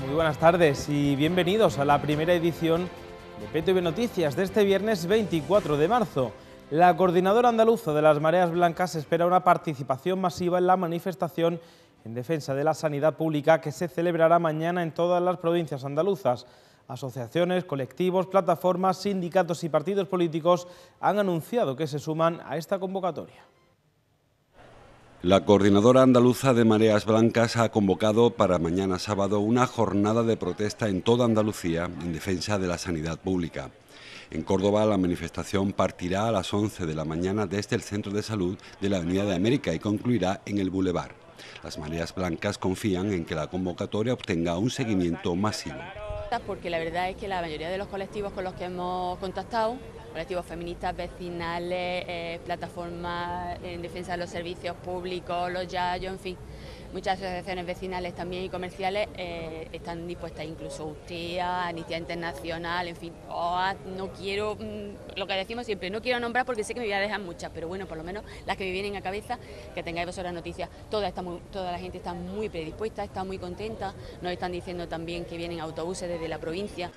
Muy buenas tardes y bienvenidos a la primera edición de PTV Noticias de este viernes 24 de marzo. La coordinadora andaluza de las Mareas Blancas espera una participación masiva en la manifestación en defensa de la sanidad pública que se celebrará mañana en todas las provincias andaluzas. Asociaciones, colectivos, plataformas, sindicatos y partidos políticos han anunciado que se suman a esta convocatoria. La coordinadora andaluza de Mareas Blancas ha convocado para mañana sábado una jornada de protesta en toda Andalucía en defensa de la sanidad pública. En Córdoba la manifestación partirá a las 11 de la mañana desde el Centro de Salud de la Avenida de América y concluirá en el Boulevard. Las Mareas Blancas confían en que la convocatoria obtenga un seguimiento masivo. Porque la verdad es que la mayoría de los colectivos con los que hemos contactado colectivos feministas, vecinales, eh, plataformas en defensa de los servicios públicos, los Yayos, en fin, muchas asociaciones vecinales también y comerciales eh, están dispuestas, incluso USTIA, Amnistía Internacional, en fin, no quiero, mm, lo que decimos siempre, no quiero nombrar porque sé que me voy a dejar muchas, pero bueno, por lo menos las que me vienen a cabeza, que tengáis vosotras noticias, toda, está toda la gente está muy predispuesta, está muy contenta, nos están diciendo también que vienen autobuses desde la provincia.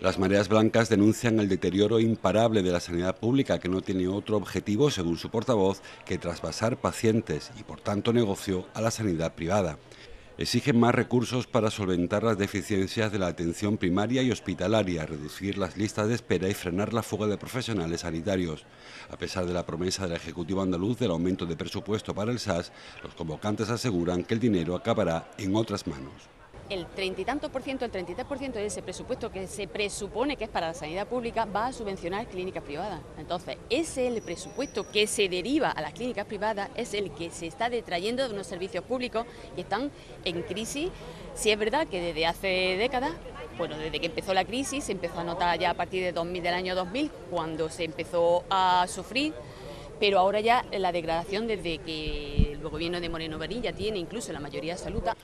Las mareas blancas denuncian el deterioro imparable de la sanidad pública que no tiene otro objetivo, según su portavoz, que trasvasar pacientes y por tanto negocio a la sanidad privada. Exigen más recursos para solventar las deficiencias de la atención primaria y hospitalaria, reducir las listas de espera y frenar la fuga de profesionales sanitarios. A pesar de la promesa del Ejecutivo andaluz del aumento de presupuesto para el SAS, los convocantes aseguran que el dinero acabará en otras manos el treinta y tantos por ciento, el 33 por ciento de ese presupuesto que se presupone que es para la sanidad pública va a subvencionar clínicas privadas. Entonces, ese es el presupuesto que se deriva a las clínicas privadas, es el que se está detrayendo de unos servicios públicos que están en crisis. Si es verdad que desde hace décadas bueno, desde que empezó la crisis se empezó a notar ya a partir de 2000, del año 2000, cuando se empezó a sufrir, pero ahora ya la degradación desde que el gobierno de Moreno Varilla tiene incluso la mayoría absoluta.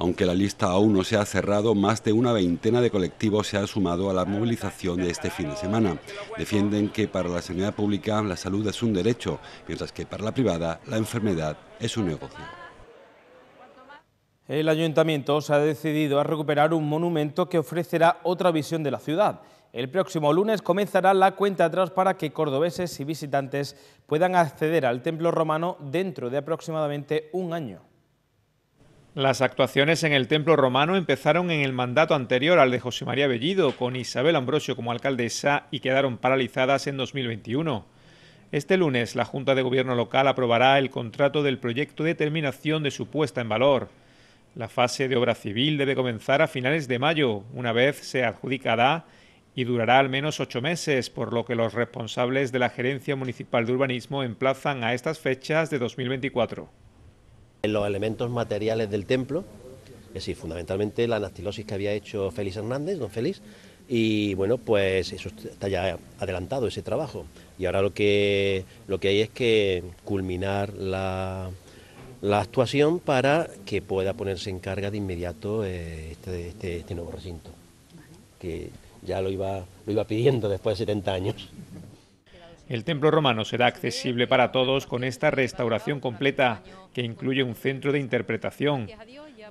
Aunque la lista aún no se ha cerrado, más de una veintena de colectivos se han sumado a la movilización de este fin de semana. Defienden que para la sanidad pública la salud es un derecho, mientras que para la privada la enfermedad es un negocio. El ayuntamiento se ha decidido a recuperar un monumento que ofrecerá otra visión de la ciudad. El próximo lunes comenzará la cuenta atrás para que cordobeses y visitantes puedan acceder al templo romano dentro de aproximadamente un año. Las actuaciones en el Templo Romano empezaron en el mandato anterior al de José María Bellido, con Isabel Ambrosio como alcaldesa, y quedaron paralizadas en 2021. Este lunes, la Junta de Gobierno local aprobará el contrato del proyecto de terminación de su puesta en valor. La fase de obra civil debe comenzar a finales de mayo, una vez se adjudicará y durará al menos ocho meses, por lo que los responsables de la Gerencia Municipal de Urbanismo emplazan a estas fechas de 2024. En los elementos materiales del templo, es decir, fundamentalmente la anastilosis que había hecho Félix Hernández, don Félix, y bueno, pues eso está ya adelantado ese trabajo. Y ahora lo que, lo que hay es que culminar la, la actuación para que pueda ponerse en carga de inmediato eh, este, este, este, nuevo recinto, que ya lo iba, lo iba pidiendo después de 70 años. El templo romano será accesible para todos con esta restauración completa, que incluye un centro de interpretación.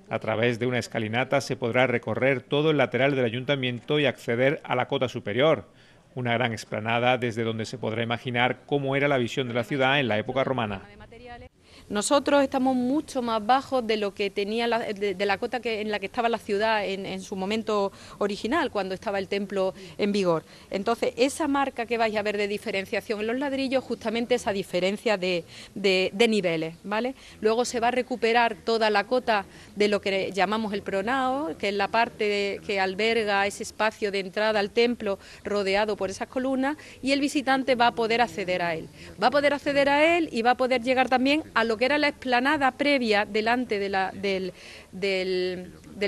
A través de una escalinata se podrá recorrer todo el lateral del ayuntamiento y acceder a la cota superior, una gran explanada desde donde se podrá imaginar cómo era la visión de la ciudad en la época romana. Nosotros estamos mucho más bajos de lo que tenía la, de, la cota que, en la que estaba la ciudad en, su momento original, cuando estaba el templo en vigor. Entonces, esa marca que vais a ver de diferenciación en los ladrillos, justamente esa diferencia de, niveles, ¿vale? Luego se va a recuperar toda la cota de lo que llamamos el pronao, que es la parte que alberga ese espacio de entrada al templo rodeado por esas columnas, y el visitante va a poder acceder a él. Va a poder acceder a él y va a poder llegar también a lo que era la explanada previa delante de la, del,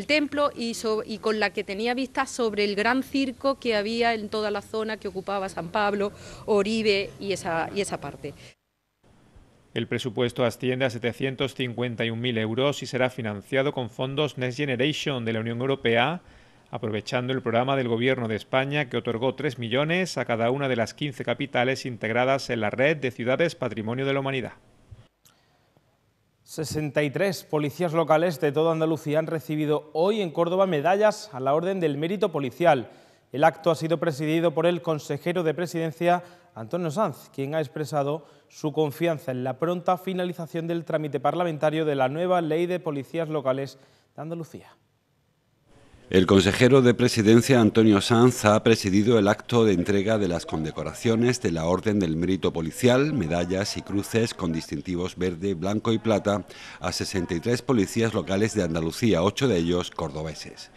templo y, y, con la que tenía vista sobre el gran circo que había en toda la zona que ocupaba San Pablo, Oribe y esa, y esa parte. El presupuesto asciende a 751.000 euros y será financiado con fondos Next Generation de la Unión Europea, aprovechando el programa del Gobierno de España que otorgó 3 millones a cada una de las 15 capitales integradas en la red de ciudades Patrimonio de la Humanidad. 63 policías locales de toda Andalucía han recibido hoy en Córdoba medallas a la Orden del Mérito Policial. El acto ha sido presidido por el consejero de Presidencia, Antonio Sanz, quien ha expresado su confianza en la pronta finalización del trámite parlamentario de la nueva Ley de Policías Locales de Andalucía. El consejero de Presidencia Antonio Sanz ha presidido el acto de entrega de las condecoraciones de la Orden del Mérito Policial, medallas y cruces con distintivos verde, blanco y plata a 63 policías locales de Andalucía, ocho de ellos cordobeses.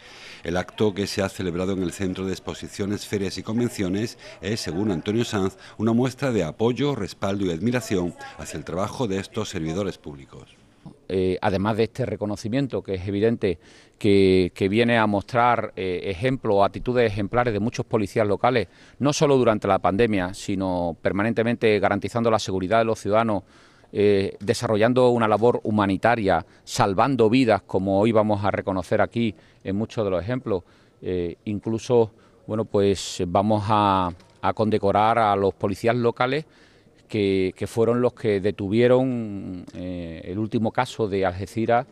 El acto que se ha celebrado en el Centro de Exposiciones, Ferias y Convenciones es, según Antonio Sanz, una muestra de apoyo, respaldo y admiración hacia el trabajo de estos servidores públicos. Eh, además de este reconocimiento que es evidente que, viene a mostrar eh, ejemplos actitudes ejemplares de muchos policías locales, no solo durante la pandemia, sino permanentemente garantizando la seguridad de los ciudadanos, eh, desarrollando una labor humanitaria, salvando vidas, como hoy vamos a reconocer aquí en muchos de los ejemplos. incluso, bueno, pues vamos a condecorar a los policías locales que, fueron los que detuvieron eh, el último caso de Algeciras.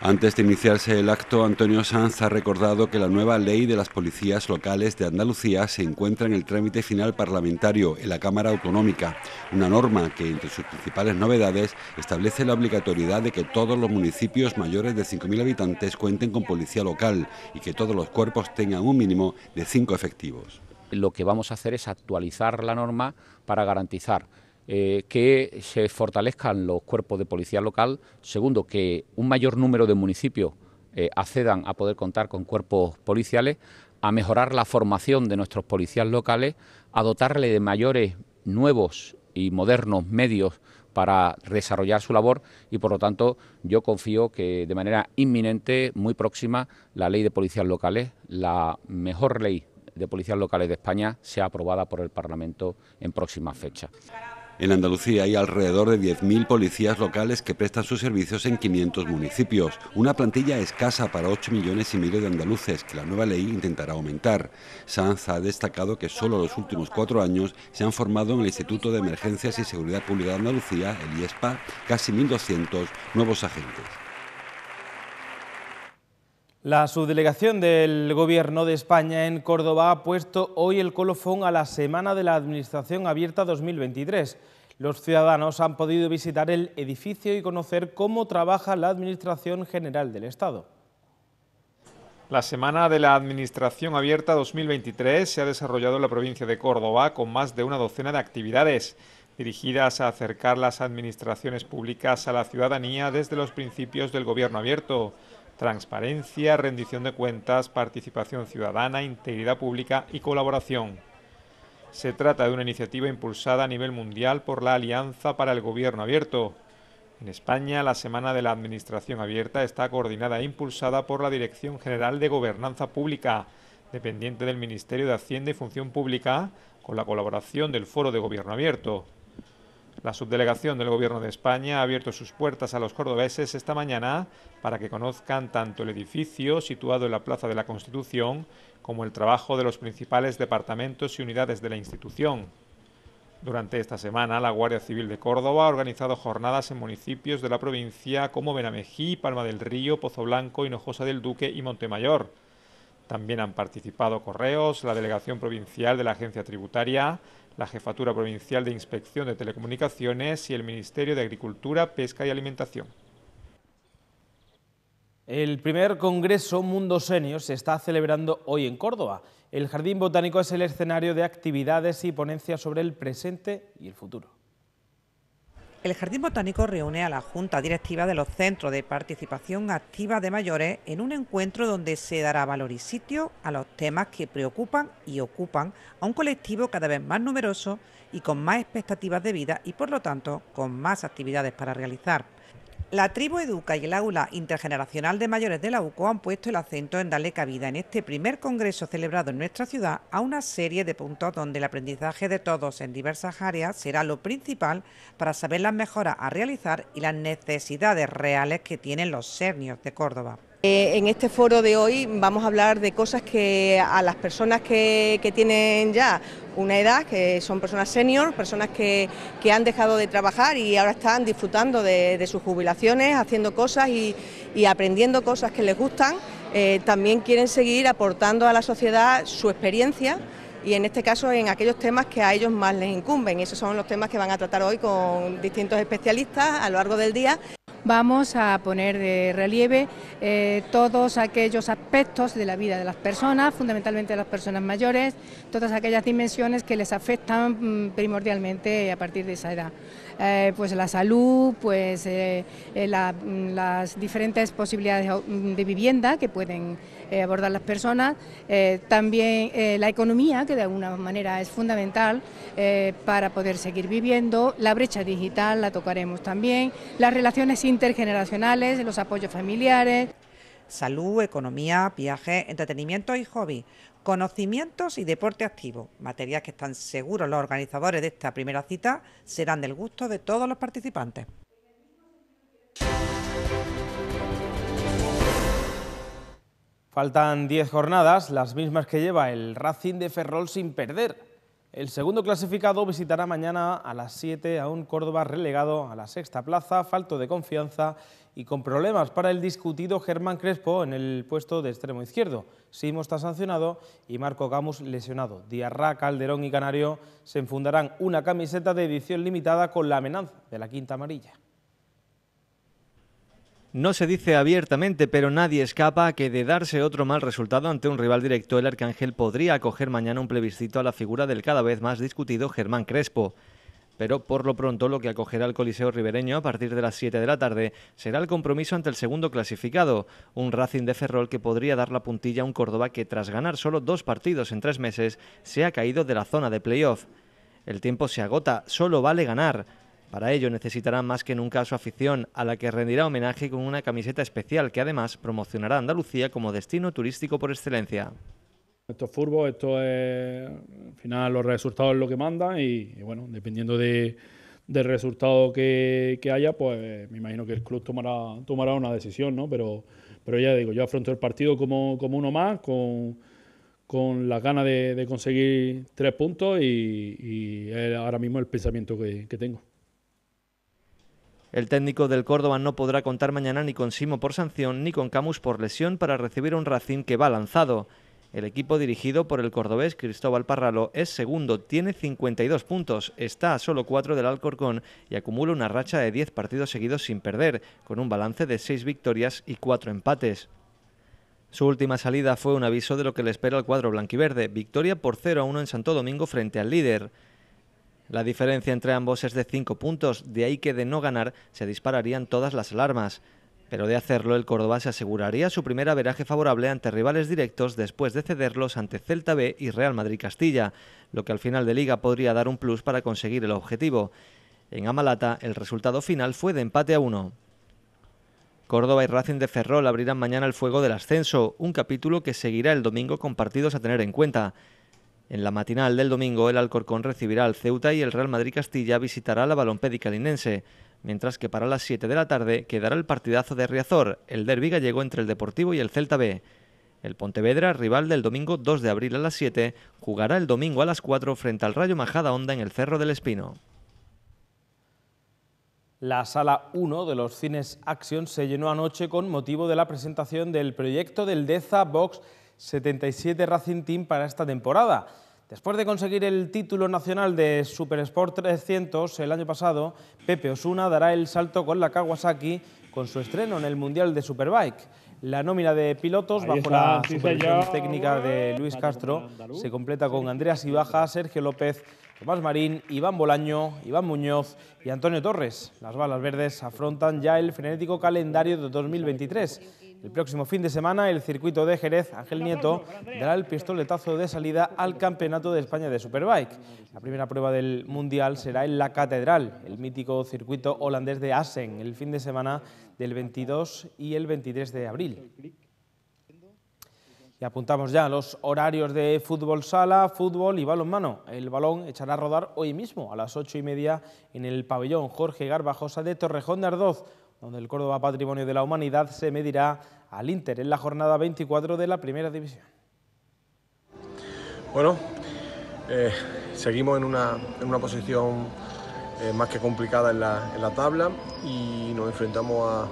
Antes de iniciarse el acto, Antonio Sanz ha recordado que la nueva ley de las policías locales de Andalucía se encuentra en el trámite final parlamentario en la Cámara Autonómica, una norma que, entre sus principales novedades, establece la obligatoriedad de que todos los municipios mayores de 5.000 habitantes cuenten con policía local y que todos los cuerpos tengan un mínimo de cinco efectivos lo que vamos a hacer es actualizar la norma para garantizar eh, que se fortalezcan los cuerpos de policía local. Segundo, que un mayor número de municipios eh, accedan a poder contar con cuerpos policiales, a mejorar la formación de nuestros policías locales, a dotarle de mayores, nuevos y modernos medios para desarrollar su labor y por lo tanto yo confío que de manera inminente, muy próxima, la ley de policías locales, la mejor ley de policías locales de España sea aprobada por el Parlamento en próximas fechas. En Andalucía hay alrededor de 10.000 policías locales que prestan sus servicios en 500 municipios, una plantilla escasa para 8 millones y medio de andaluces que la nueva ley intentará aumentar. Sanz ha destacado que solo los últimos cuatro años se han formado en el Instituto de Emergencias y Seguridad Pública de Andalucía, el IESPA, casi 1.200 nuevos agentes. La subdelegación del Gobierno de España en Córdoba ha puesto hoy el colofón a la Semana de la Administración Abierta 2023. Los ciudadanos han podido visitar el edificio y conocer cómo trabaja la Administración General del Estado. La Semana de la Administración Abierta 2023 se ha desarrollado en la provincia de Córdoba con más de una docena de actividades dirigidas a acercar las administraciones públicas a la ciudadanía desde los principios del Gobierno abierto transparencia, rendición de cuentas, participación ciudadana, integridad pública y colaboración. Se trata de una iniciativa impulsada a nivel mundial por la Alianza para el Gobierno Abierto. En España, la Semana de la Administración Abierta está coordinada e impulsada por la Dirección General de Gobernanza Pública, dependiente del Ministerio de Hacienda y Función Pública, con la colaboración del Foro de Gobierno Abierto. La subdelegación del Gobierno de España ha abierto sus puertas a los cordobeses esta mañana para que conozcan tanto el edificio situado en la Plaza de la Constitución como el trabajo de los principales departamentos y unidades de la institución. Durante esta semana, la Guardia Civil de Córdoba ha organizado jornadas en municipios de la provincia como Benamejí, Palma del Río, Pozo Blanco, Hinojosa del Duque y Montemayor. También han participado Correos, la Delegación Provincial de la Agencia Tributaria, la Jefatura Provincial de Inspección de Telecomunicaciones y el Ministerio de Agricultura, Pesca y Alimentación. El primer Congreso Mundo Senior se está celebrando hoy en Córdoba. El Jardín Botánico es el escenario de actividades y ponencias sobre el presente y el futuro. El Jardín Botánico reúne a la Junta Directiva de los Centros de Participación Activa de Mayores en un encuentro donde se dará valor y sitio a los temas que preocupan y ocupan a un colectivo cada vez más numeroso y con más expectativas de vida y por lo tanto con más actividades para realizar. La tribu Educa y el aula intergeneracional de mayores de la UCO han puesto el acento en darle cabida en este primer congreso celebrado en nuestra ciudad a una serie de puntos donde el aprendizaje de todos en diversas áreas será lo principal para saber las mejoras a realizar y las necesidades reales que tienen los sernios de Córdoba. Eh, en este foro de hoy vamos a hablar de cosas que a las personas que, tienen ya una edad que son personas senior, personas que, han dejado de trabajar y ahora están disfrutando de, sus jubilaciones, haciendo cosas y, aprendiendo cosas que les gustan. Eh, también quieren seguir aportando a la sociedad su experiencia y en este caso en aquellos temas que a ellos más les incumben. Esos son los temas que van a tratar hoy con distintos especialistas a lo largo del día vamos a poner de relieve eh, todos aquellos aspectos de la vida de las personas, fundamentalmente de las personas mayores, todas aquellas dimensiones que les afectan mm, primordialmente a partir de esa edad. Eh, pues la salud, pues eh, mm, las diferentes posibilidades de vivienda que pueden abordar las personas, también la economía, que de alguna manera es fundamental para poder seguir viviendo, la brecha digital la tocaremos también, las relaciones intergeneracionales, los apoyos familiares. Salud, economía, viajes, entretenimiento y hobby, conocimientos y deporte activo, materias que están seguros los organizadores de esta primera cita serán del gusto de todos los participantes. Faltan 10 jornadas, las mismas que lleva el Racing de Ferrol sin perder. El segundo clasificado visitará mañana a las 7 a un Córdoba relegado a la sexta plaza, falto de confianza y con problemas para el discutido Germán Crespo en el puesto de extremo izquierdo. Simo está sancionado y Marco Camus lesionado. Diarra, Calderón y Canario se enfundarán una camiseta de edición limitada con la amenaza de la quinta amarilla. No se dice abiertamente, pero nadie escapa que de darse otro mal resultado ante un rival directo, el Arcángel podría acoger mañana un plebiscito a la figura del cada vez más discutido Germán Crespo. Pero por lo pronto lo que acogerá el Coliseo Ribereño a partir de las 7 de la tarde será el compromiso ante el segundo clasificado, un Racing de Ferrol que podría dar la puntilla a un Córdoba que tras ganar solo dos partidos en tres meses se ha caído de la zona de playoff. El tiempo se agota, solo vale ganar. Para ello necesitarán más que nunca su afición, a la que rendirá homenaje con una camiseta especial que además promocionará Andalucía como destino turístico por excelencia. Esto es fútbol, esto es, al final los resultados es lo que mandan y, bueno, dependiendo del resultado que, haya, pues me imagino que el club tomará, tomará una decisión, ¿no? Pero, pero ya digo, yo afronto el partido como, uno más, con, con las ganas de, conseguir tres puntos y, es ahora mismo el pensamiento que tengo. El técnico del Córdoba no podrá contar mañana ni con Simo por sanción ni con Camus por lesión para recibir un Racing que va lanzado. El equipo dirigido por el cordobés Cristóbal Parralo es segundo, tiene 52 puntos, está a solo 4 del Alcorcón y acumula una racha de 10 partidos seguidos sin perder, con un balance de 6 victorias y 4 empates. Su última salida fue un aviso de lo que le espera al cuadro blanquiverde, victoria por 0 a 1 en Santo Domingo frente al líder. La diferencia entre ambos es de 5 puntos, de ahí que de no ganar se dispararían todas las alarmas. Pero de hacerlo, el Córdoba se aseguraría su primer averaje favorable ante rivales directos después de cederlos ante Celta B y Real Madrid Castilla, lo que al final de liga podría dar un plus para conseguir el objetivo. En Amalata, el resultado final fue de empate a uno. Córdoba y Racing de Ferrol abrirán mañana el fuego del ascenso, un capítulo que seguirá el domingo con partidos a tener en cuenta. En la matinal del domingo, el Alcorcón recibirá al Ceuta y el Real Madrid Castilla visitará la Balompédica linense, mientras que para las 7 de la tarde quedará el partidazo de Riazor, el derbi gallego entre el Deportivo y el Celta B. El Pontevedra, rival del domingo 2 de abril a las 7, jugará el domingo a las 4 frente al Rayo Majada Honda en el Cerro del Espino. La sala 1 de los cines Action se llenó anoche con motivo de la presentación del proyecto del Deza Box 77 Racing Team para esta temporada. Después de conseguir el título nacional de Super Sport 300 el año pasado, Pepe Osuna dará el salto con la Kawasaki con su estreno en el Mundial de Superbike. La nómina de pilotos, bajo la supervisión técnica de Luis Castro, se completa con Andreas Ibaja, Sergio López, Tomás Marín, Iván Bolaño, Iván Muñoz y Antonio Torres. Las balas verdes afrontan ya el frenético calendario de 2023 el próximo fin de semana, el circuito de Jerez, Ángel Nieto, dará el pistoletazo de salida al Campeonato de España de Superbike. La primera prueba del Mundial será en la Catedral, el mítico circuito holandés de Assen, el fin de semana del 22 y el 23 de abril. Y apuntamos ya los horarios de fútbol sala, fútbol y balonmano. El balón echará a rodar hoy mismo a las ocho y media en el pabellón Jorge Garbajosa de Torrejón de Ardoz donde el Córdoba Patrimonio de la Humanidad se medirá al Inter en la jornada 24 de la Primera División. Bueno, eh, seguimos en una, en una posición eh, más que complicada en la, en la, tabla y nos enfrentamos a,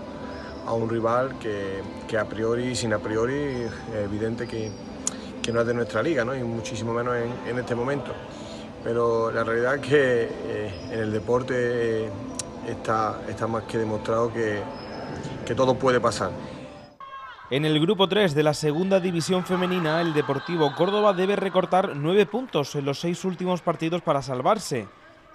a un rival que, que, a priori, sin a priori, es evidente que, que, no es de nuestra liga, ¿no? y muchísimo menos en, en este momento. Pero la realidad es que eh, en el deporte está, está más que demostrado que, que todo puede pasar. En el grupo 3 de la segunda división femenina, el Deportivo Córdoba debe recortar nueve puntos en los seis últimos partidos para salvarse.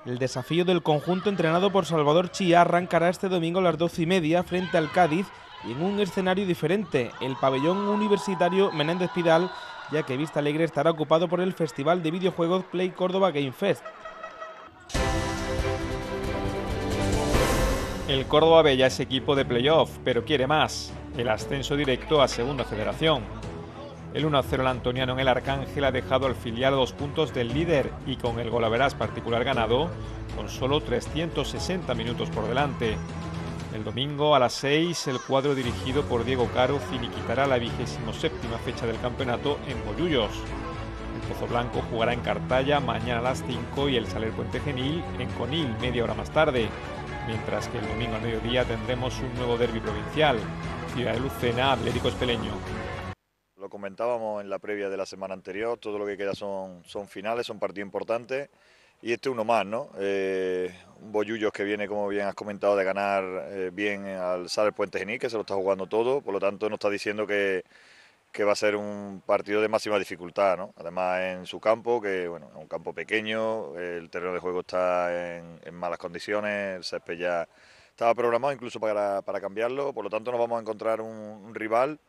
El desafío del conjunto entrenado por Salvador Chía arrancará este domingo a las doce y media frente al Cádiz y en un escenario diferente, el pabellón universitario Menéndez Pidal, ya que Vista Alegre estará ocupado por el festival de videojuegos Play Córdoba Game Fest. El Córdoba ve ya es equipo de playoff, pero quiere más, el ascenso directo a Segunda Federación. El 1-0 al Antoniano en el Arcángel ha dejado al filial dos puntos del líder y con el golaveras particular ganado, con solo 360 minutos por delante. El domingo a las 6, el cuadro dirigido por Diego Caro finiquitará la vigésimo séptima fecha del campeonato en Bollullos. El Pozo Blanco jugará en Cartaya mañana a las 5 y el Saler Puente Genil en Conil media hora más tarde mientras que el domingo al mediodía tendremos un nuevo derby provincial, Ciudad de Lucena, Atlético Espeleño. Lo comentábamos en la previa de la semana anterior, todo lo que queda son, son finales, son partidos importantes y este uno más, ¿no? Eh, un Bollullos que viene, como bien has comentado, de ganar eh, bien al Saler Puente Genil, que se lo está jugando todo, por lo tanto nos está diciendo que que va a ser un partido de máxima dificultad, ¿no? Además en su campo, que bueno, es un campo pequeño, el terreno de juego está en, malas condiciones, el césped ya estaba programado incluso para, cambiarlo, por lo tanto nos vamos a encontrar un, rival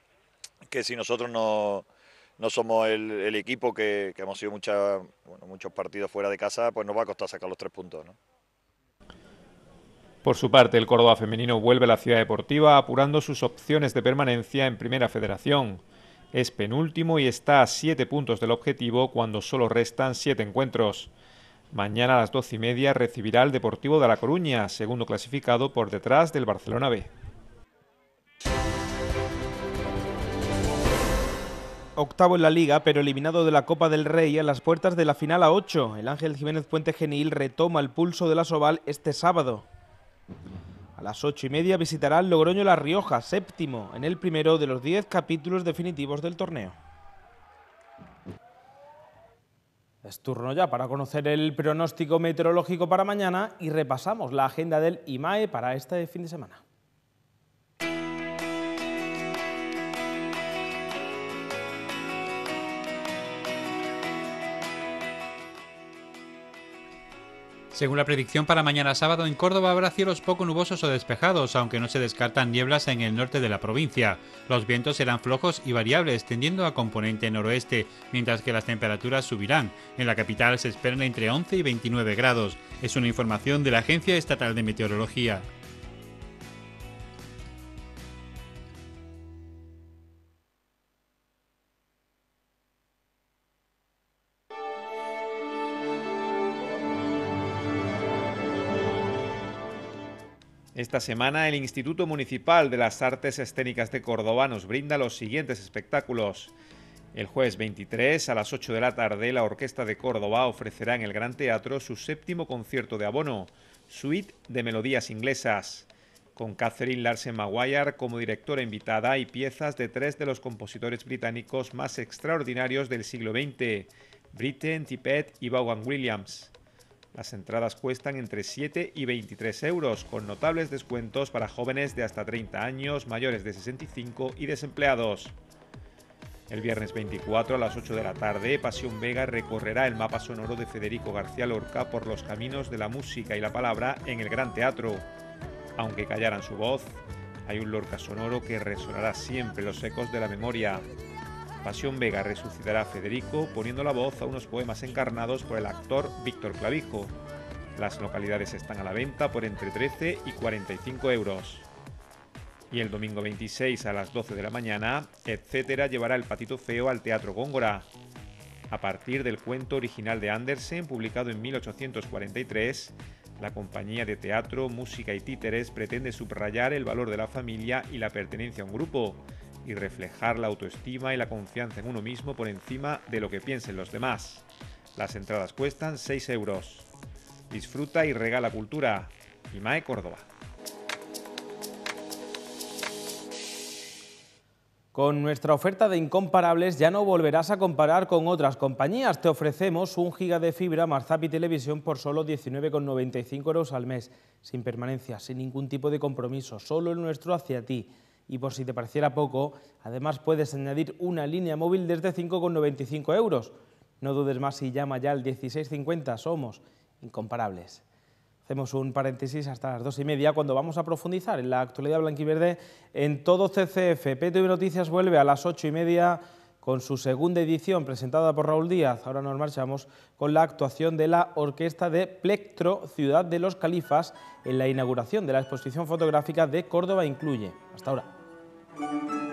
que si nosotros no, no somos el, equipo que, hemos sido muchas, muchos partidos fuera de casa, pues nos va a costar sacar los tres puntos, ¿no? Por su parte, el Córdoba femenino vuelve a la ciudad deportiva apurando sus opciones de permanencia en Primera Federación. Es penúltimo y está a siete puntos del objetivo cuando solo restan siete encuentros. Mañana a las doce y media recibirá el Deportivo de La Coruña, segundo clasificado por detrás del Barcelona B. Octavo en la liga, pero eliminado de la Copa del Rey a las puertas de la final a 8. El Ángel Jiménez Puente Genil retoma el pulso de la Soval este sábado. A las ocho y media visitará el Logroño La Rioja, séptimo en el primero de los diez capítulos definitivos del torneo. Es turno ya para conocer el pronóstico meteorológico para mañana y repasamos la agenda del IMAE para este fin de semana. Según la predicción para mañana sábado, en Córdoba habrá cielos poco nubosos o despejados, aunque no se descartan nieblas en el norte de la provincia. Los vientos serán flojos y variables, tendiendo a componente noroeste, mientras que las temperaturas subirán. En la capital se esperan entre 11 y 29 grados. Es una información de la Agencia Estatal de Meteorología. Esta semana el Instituto Municipal de las Artes Escénicas de Córdoba nos brinda los siguientes espectáculos. El jueves 23 a las 8 de la tarde la Orquesta de Córdoba ofrecerá en el Gran Teatro su séptimo concierto de abono, Suite de Melodías Inglesas, con Catherine Larsen Maguire como directora invitada y piezas de tres de los compositores británicos más extraordinarios del siglo XX, Britten, Tippett y Vaughan Williams. Las entradas cuestan entre 7 y 23 euros, con notables descuentos para jóvenes de hasta 30 años, mayores de 65 y desempleados. El viernes 24 a las 8 de la tarde, Pasión Vega recorrerá el mapa sonoro de Federico García Lorca por los caminos de la música y la palabra en el Gran Teatro. Aunque callaran su voz, hay un Lorca sonoro que resonará siempre los ecos de la memoria. Pasión Vega resucitará a Federico poniendo la voz a unos poemas encarnados por el actor Víctor Clavijo. Las localidades están a la venta por entre 13 y 45 euros. Y el domingo 26 a las 12 de la mañana, Etcétera llevará el patito feo al Teatro Góngora. A partir del cuento original de Andersen, publicado en 1843, la compañía de teatro, música y títeres pretende subrayar el valor de la familia y la pertenencia a un grupo, y reflejar la autoestima y la confianza en uno mismo por encima de lo que piensen los demás. Las entradas cuestan 6 euros. Disfruta y regala cultura. IMAE Córdoba. Con nuestra oferta de incomparables ya no volverás a comparar con otras compañías. Te ofrecemos un giga de fibra más Zap y Televisión por solo 19,95 euros al mes, sin permanencia, sin ningún tipo de compromiso, solo el nuestro hacia ti. Y por si te pareciera poco, además puedes añadir una línea móvil desde 5,95 euros. No dudes más y llama ya al 1650, somos incomparables. Hacemos un paréntesis hasta las dos y media cuando vamos a profundizar en la actualidad blanquiverde en todo CCF. PTV Noticias vuelve a las ocho y media con su segunda edición presentada por Raúl Díaz. Ahora nos marchamos con la actuación de la orquesta de Plectro, Ciudad de los Califas, en la inauguración de la exposición fotográfica de Córdoba Incluye. Hasta ahora. Thank you.